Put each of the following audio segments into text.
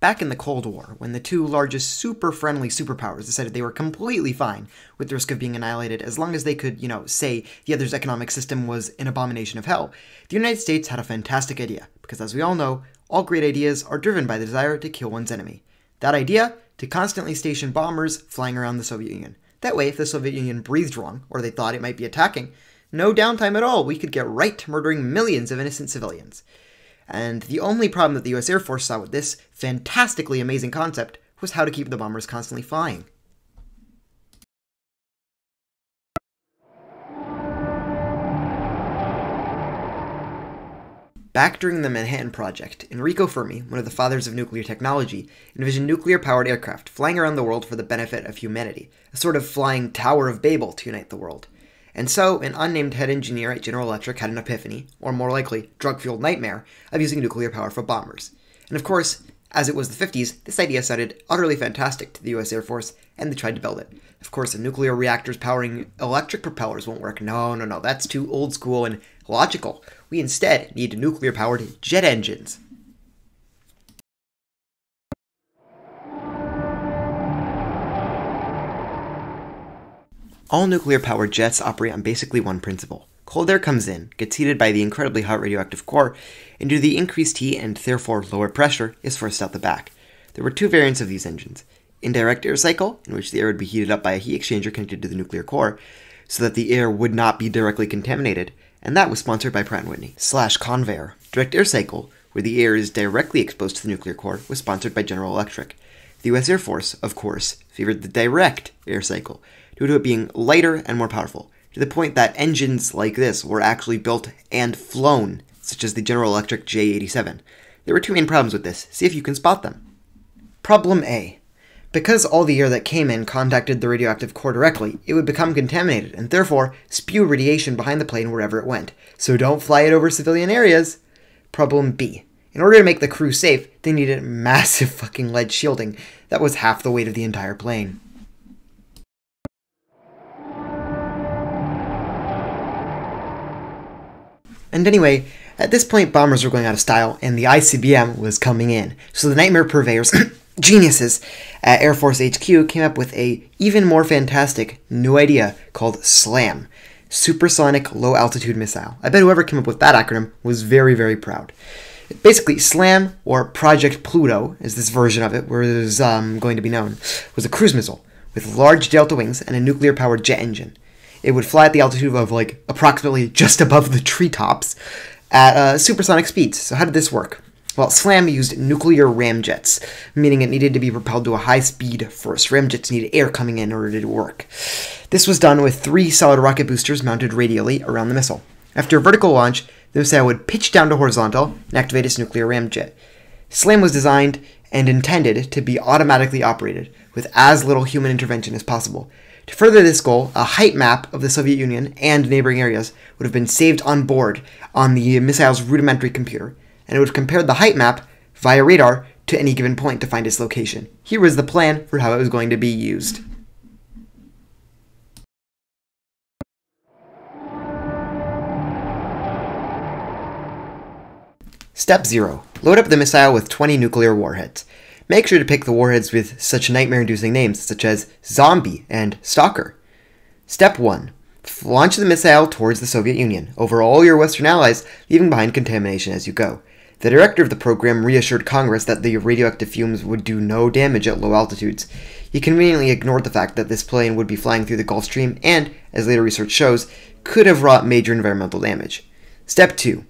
Back in the Cold War, when the two largest super friendly superpowers decided they were completely fine with the risk of being annihilated as long as they could, you know, say the other's economic system was an abomination of hell, the United States had a fantastic idea, because as we all know, all great ideas are driven by the desire to kill one's enemy. That idea? To constantly station bombers flying around the Soviet Union. That way, if the Soviet Union breathed wrong, or they thought it might be attacking, no downtime at all, we could get right to murdering millions of innocent civilians. And the only problem that the US Air Force saw with this fantastically amazing concept was how to keep the bombers constantly flying. Back during the Manhattan Project, Enrico Fermi, one of the fathers of nuclear technology, envisioned nuclear powered aircraft flying around the world for the benefit of humanity, a sort of flying Tower of Babel to unite the world. And so, an unnamed head engineer at General Electric had an epiphany, or more likely, drug fueled nightmare, of using nuclear power for bombers. And of course, as it was the 50s, this idea sounded utterly fantastic to the US Air Force, and they tried to build it. Of course, the nuclear reactors powering electric propellers won't work. No, no, no, that's too old school and logical. We instead need nuclear powered jet engines. All nuclear powered jets operate on basically one principle. Cold air comes in, gets heated by the incredibly hot radioactive core, and due to the increased heat and therefore lower pressure, is forced out the back. There were two variants of these engines indirect air cycle, in which the air would be heated up by a heat exchanger connected to the nuclear core, so that the air would not be directly contaminated, and that was sponsored by Pratt & Whitney. Slash Convair, direct air cycle, where the air is directly exposed to the nuclear core, was sponsored by General Electric. The US Air Force, of course, favored the direct air cycle, due to it being lighter and more powerful, to the point that engines like this were actually built and flown, such as the General Electric J87. There were two main problems with this. See if you can spot them. Problem A. Because all the air that came in contacted the radioactive core directly, it would become contaminated and therefore spew radiation behind the plane wherever it went. So don't fly it over civilian areas. Problem B. In order to make the crew safe, they needed massive fucking lead shielding. That was half the weight of the entire plane. And anyway, at this point, bombers were going out of style, and the ICBM was coming in. So the nightmare purveyors, geniuses at Air Force HQ, came up with a even more fantastic new idea called SLAM, Supersonic Low Altitude Missile. I bet whoever came up with that acronym was very, very proud. Basically, SLAM, or Project Pluto, as this version of it was um, going to be known, was a cruise missile with large delta wings and a nuclear powered jet engine it would fly at the altitude of like approximately just above the treetops at uh, supersonic speeds. So how did this work? Well, SLAM used nuclear ramjets, meaning it needed to be propelled to a high speed first. Ramjets needed air coming in in order to work. This was done with three solid rocket boosters mounted radially around the missile. After a vertical launch, the missile would pitch down to horizontal and activate its nuclear ramjet. SLAM was designed and intended to be automatically operated with as little human intervention as possible, to further this goal, a height map of the Soviet Union and neighboring areas would have been saved on board on the missile's rudimentary computer, and it would have compared the height map via radar to any given point to find its location. Here was the plan for how it was going to be used. Step 0. Load up the missile with 20 nuclear warheads. Make sure to pick the warheads with such nightmare inducing names such as Zombie and Stalker. Step 1. Launch the missile towards the Soviet Union, over all your Western allies, leaving behind contamination as you go. The director of the program reassured Congress that the radioactive fumes would do no damage at low altitudes. He conveniently ignored the fact that this plane would be flying through the Gulf Stream and, as later research shows, could have wrought major environmental damage. Step 2.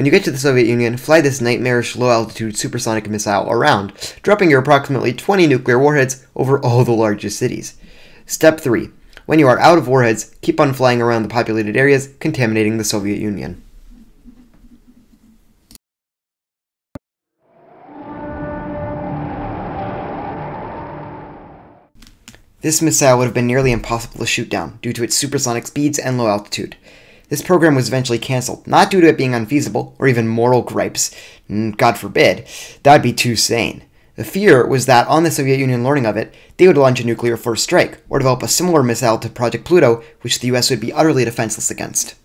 When you get to the Soviet Union, fly this nightmarish low-altitude supersonic missile around, dropping your approximately 20 nuclear warheads over all the largest cities. Step 3. When you are out of warheads, keep on flying around the populated areas, contaminating the Soviet Union. This missile would have been nearly impossible to shoot down due to its supersonic speeds and low altitude. This program was eventually cancelled, not due to it being unfeasible or even moral gripes. Mm, God forbid. That would be too sane. The fear was that on the Soviet Union learning of it, they would launch a nuclear first strike, or develop a similar missile to Project Pluto, which the US would be utterly defenseless against.